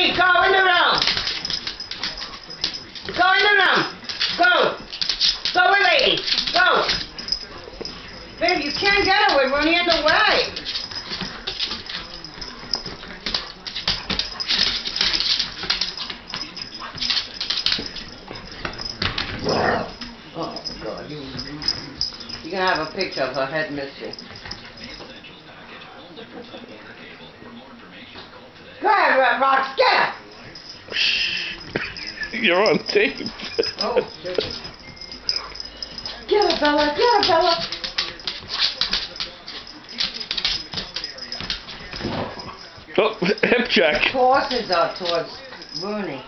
Rooney, go in the room. Go in the room. Go. Go away, lady. Go. Babe, you can't get her with Rooney in the way. Oh, God. You're gonna have a picture of her head missing. Go ahead, Rox! You're on tape. Oh, shit. Get her, Bella, get her, Bella! Oh, hip check. Horses are towards Rooney.